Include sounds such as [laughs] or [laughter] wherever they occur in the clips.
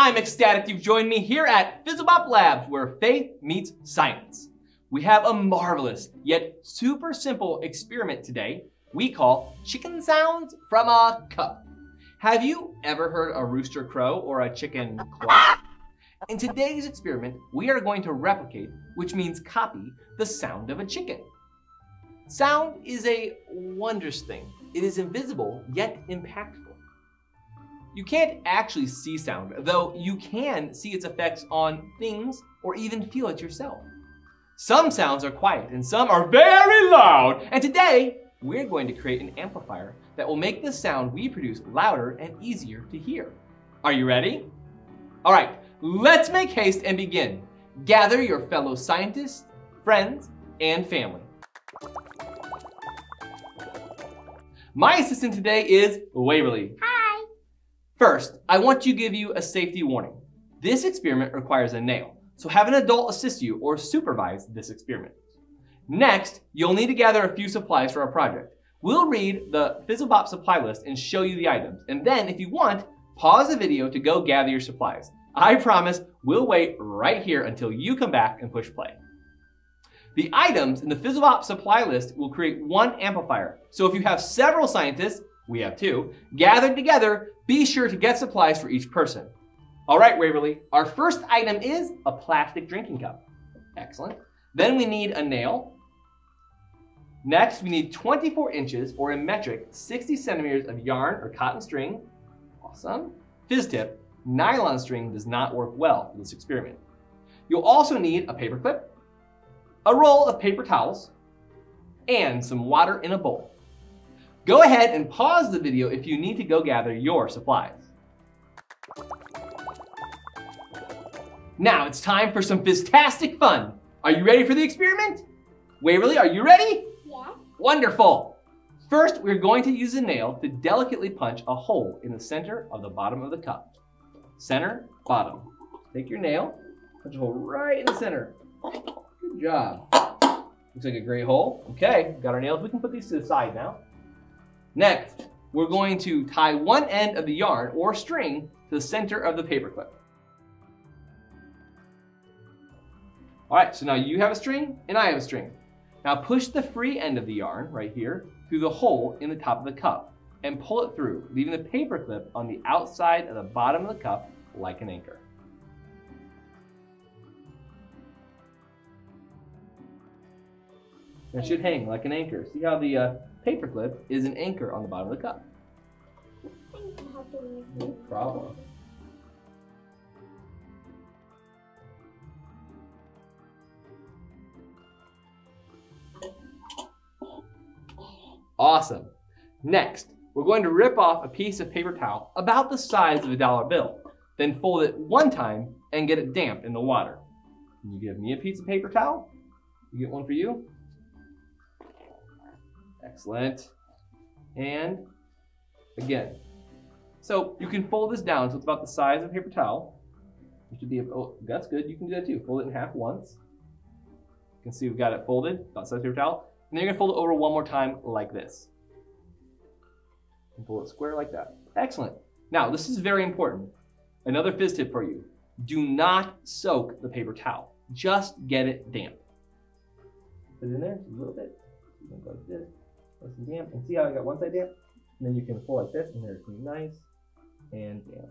I'm ecstatic you've joined me here at Fizzlebop Labs, where faith meets science. We have a marvelous, yet super simple experiment today we call chicken sounds from a cup. Have you ever heard a rooster crow or a chicken cluck? In today's experiment, we are going to replicate, which means copy, the sound of a chicken. Sound is a wondrous thing. It is invisible, yet impactful. You can't actually see sound, though you can see its effects on things or even feel it yourself. Some sounds are quiet and some are very loud. And today, we're going to create an amplifier that will make the sound we produce louder and easier to hear. Are you ready? All right, let's make haste and begin. Gather your fellow scientists, friends, and family. My assistant today is Waverly. Hi. First, I want to give you a safety warning. This experiment requires a nail, so have an adult assist you or supervise this experiment. Next, you'll need to gather a few supplies for our project. We'll read the Fizzlebop supply list and show you the items, and then if you want, pause the video to go gather your supplies. I promise we'll wait right here until you come back and push play. The items in the Fizzlebop supply list will create one amplifier. So if you have several scientists, we have two, gathered together, be sure to get supplies for each person. All right, Waverly, our first item is a plastic drinking cup. Excellent. Then we need a nail. Next, we need 24 inches, or in metric, 60 centimeters of yarn or cotton string. Awesome. Fizz tip, nylon string does not work well for this experiment. You'll also need a paper clip, a roll of paper towels, and some water in a bowl. Go ahead and pause the video if you need to go gather your supplies. Now it's time for some fantastic fun. Are you ready for the experiment? Waverly, are you ready? Yes. Wonderful. First, we're going to use a nail to delicately punch a hole in the center of the bottom of the cup. Center, bottom. Take your nail, punch a hole right in the center. Good job. Looks like a great hole. Okay, got our nails. We can put these to the side now. Next, we're going to tie one end of the yarn or string to the center of the paperclip. All right, so now you have a string and I have a string. Now push the free end of the yarn right here through the hole in the top of the cup and pull it through, leaving the paperclip on the outside of the bottom of the cup like an anchor. It should hang like an anchor. See how the uh, paperclip is an anchor on the bottom of the cup. Thanks for helping me. No problem. Awesome. Next, we're going to rip off a piece of paper towel about the size of a dollar bill, then fold it one time and get it damp in the water. Can you give me a piece of paper towel? You get one for you? Excellent. And again. So you can fold this down so it's about the size of a paper towel. It should be, oh, that's good. You can do that too. Fold it in half once. You can see we've got it folded, about the size of a paper towel. And then you're gonna fold it over one more time like this. And pull it square like that. Excellent. Now, this is very important. Another fizz tip for you. Do not soak the paper towel. Just get it damp. Put it in there a little bit. You can go like this. Let some damp. And see how I got one side damp? And then you can pull like this, and there it's gonna nice and damp.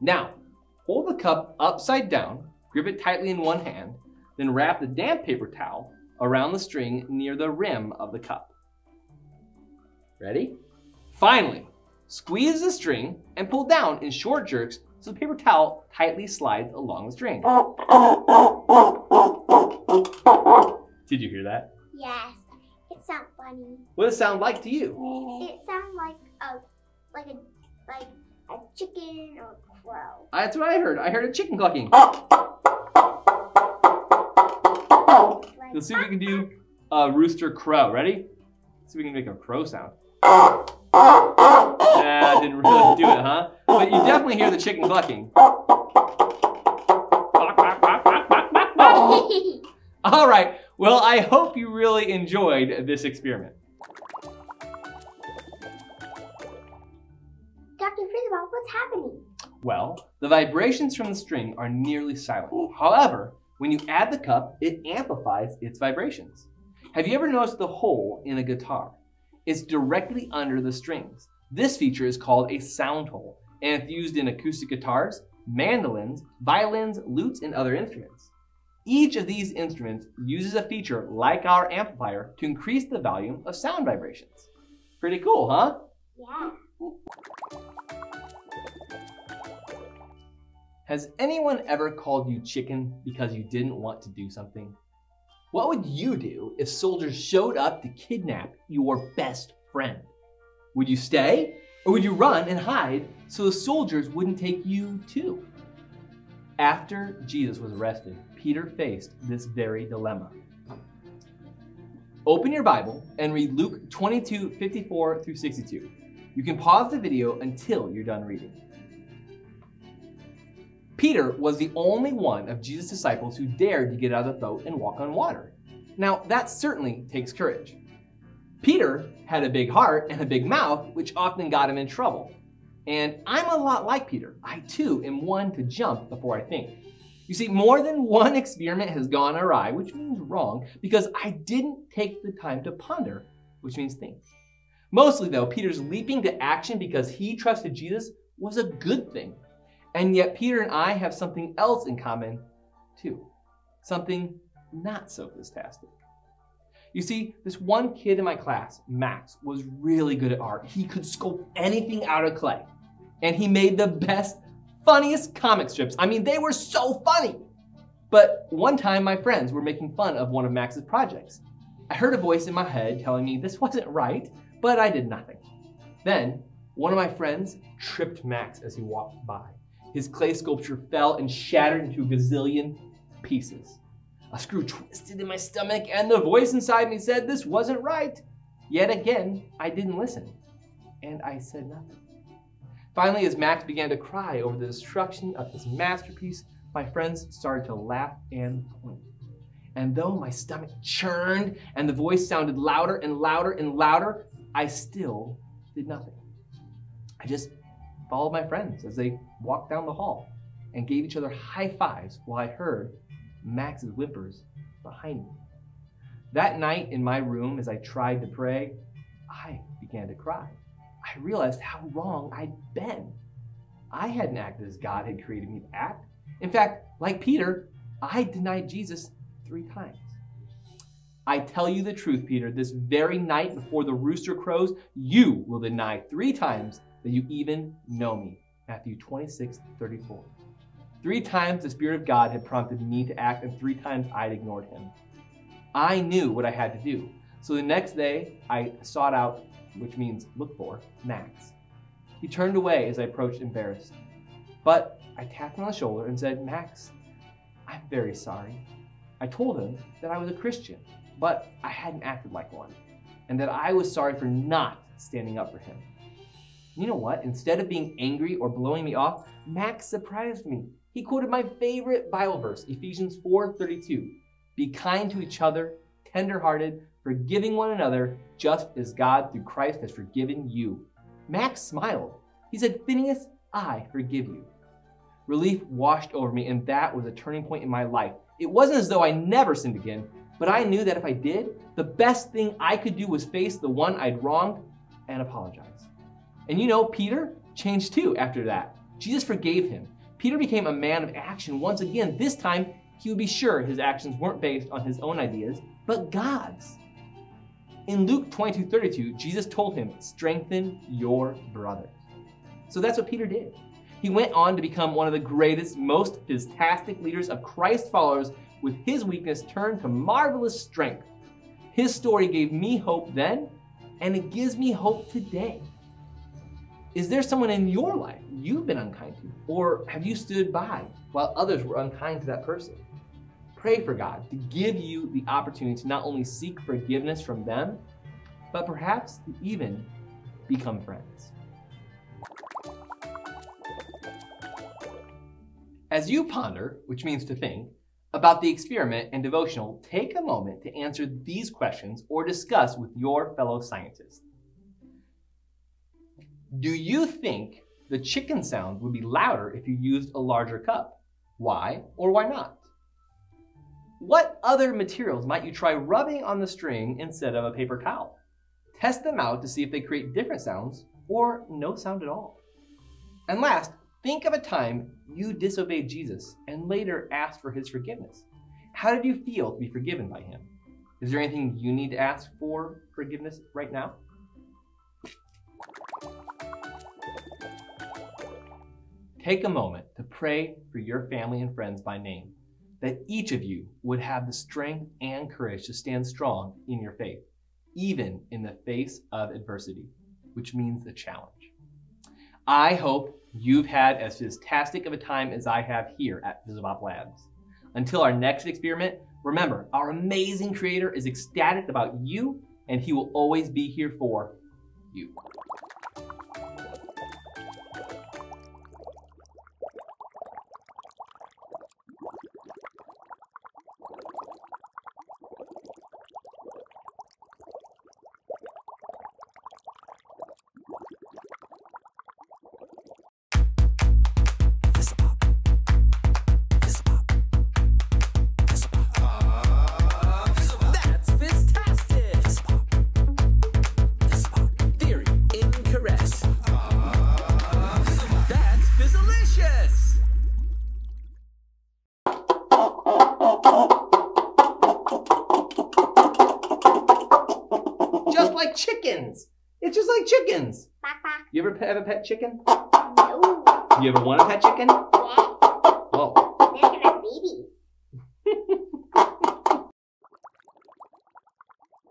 Now, hold the cup upside down, grip it tightly in one hand, then wrap the damp paper towel around the string near the rim of the cup. Ready? Finally, squeeze the string and pull down in short jerks so the paper towel tightly slides along the string. [laughs] Did you hear that? Yes. It sounds funny. What does it sound like to you? It sounds like a like a like a chicken or a crow. That's what I heard. I heard a chicken clucking. Oh. Like, Let's see if we can do a rooster crow. Ready? Let's see if we can make a crow sound. Yeah, didn't really do it, huh? But you definitely hear the chicken clucking. [laughs] All right. Well, I hope you really enjoyed this experiment. Dr. Fizzlebop, what's happening? Well, the vibrations from the string are nearly silent. However, when you add the cup, it amplifies its vibrations. Have you ever noticed the hole in a guitar? It's directly under the strings. This feature is called a sound hole, and it's used in acoustic guitars, mandolins, violins, lutes, and other instruments. Each of these instruments uses a feature like our amplifier to increase the volume of sound vibrations. Pretty cool, huh? Yeah. Has anyone ever called you chicken because you didn't want to do something? What would you do if soldiers showed up to kidnap your best friend? Would you stay or would you run and hide so the soldiers wouldn't take you too? After Jesus was arrested, Peter faced this very dilemma. Open your Bible and read Luke 22 54 through 62. You can pause the video until you're done reading. Peter was the only one of Jesus' disciples who dared to get out of the boat and walk on water. Now, that certainly takes courage. Peter had a big heart and a big mouth, which often got him in trouble. And I'm a lot like Peter. I too am one to jump before I think. You see, more than one experiment has gone awry, which means wrong, because I didn't take the time to ponder, which means think. Mostly, though, Peter's leaping to action because he trusted Jesus was a good thing. And yet, Peter and I have something else in common, too. Something not so fantastic. You see, this one kid in my class, Max, was really good at art. He could sculpt anything out of clay. And he made the best, funniest comic strips. I mean, they were so funny. But one time, my friends were making fun of one of Max's projects. I heard a voice in my head telling me this [laughs] wasn't right, but I did nothing. Then, one of my friends tripped Max as he walked by. His clay sculpture fell and shattered into a gazillion pieces. A screw twisted in my stomach, and the voice inside me said this wasn't right. Yet again, I didn't listen, and I said nothing. Finally, as Max began to cry over the destruction of his masterpiece, my friends started to laugh and point. And though my stomach churned and the voice sounded louder and louder and louder, I still did nothing. I just followed my friends as they walked down the hall and gave each other high fives while I heard Max's whimpers behind me. That night in my room, as I tried to pray, I began to cry. I realized how wrong I'd been. I hadn't acted as God had created me to act. In fact, like Peter, I denied Jesus three times. I tell you the truth, Peter, this very night before the rooster crows, you will deny three times that you even know me. Matthew 26, 34. Three times the Spirit of God had prompted me to act, and three times I'd ignored him. I knew what I had to do. So the next day, I sought out, which means look for, Max. He turned away as I approached, embarrassed. But I tapped him on the shoulder and said, Max, I'm very sorry. I told him that I was a Christian, but I hadn't acted like one, and that I was sorry for not standing up for him. You know what? Instead of being angry or blowing me off, Max surprised me. He quoted my favorite Bible verse, Ephesians 4:32. Be kind to each other, tenderhearted, forgiving one another, just as God through Christ has forgiven you. Max smiled. He said, Phineas, I forgive you. Relief washed over me, and that was a turning point in my life. It wasn't as though I never sinned again, but I knew that if I did, the best thing I could do was face the one I'd wronged and apologize. And you know, Peter changed too after that. Jesus forgave him. Peter became a man of action once again. This time, he would be sure his actions weren't based on his own ideas, but God's. In Luke 22 32, Jesus told him, Strengthen your brothers. So that's what Peter did. He went on to become one of the greatest, most fantastic leaders of Christ followers with his weakness turned to marvelous strength. His story gave me hope then, and it gives me hope today. Is there someone in your life you've been unkind to? Or have you stood by while others were unkind to that person? Pray for God to give you the opportunity to not only seek forgiveness from them, but perhaps even become friends. As you ponder, which means to think, about the experiment and devotional, take a moment to answer these questions or discuss with your fellow scientists. Do you think the chicken sound would be louder if you used a larger cup. Why or why not? What other materials might you try rubbing on the string instead of a paper towel? Test them out to see if they create different sounds or no sound at all. And last, think of a time you disobeyed Jesus and later asked for his forgiveness. How did you feel to be forgiven by him? Is there anything you need to ask for forgiveness right now? Take a moment to pray for your family and friends by name, that each of you would have the strength and courage to stand strong in your faith, even in the face of adversity, which means the challenge. I hope you've had as fantastic of a time as I have here at Fizzlebop Labs. Until our next experiment, remember, our amazing creator is ecstatic about you, and he will always be here for you. Chickens. Quack, quack. You ever have a pet chicken? No. You ever want a pet chicken?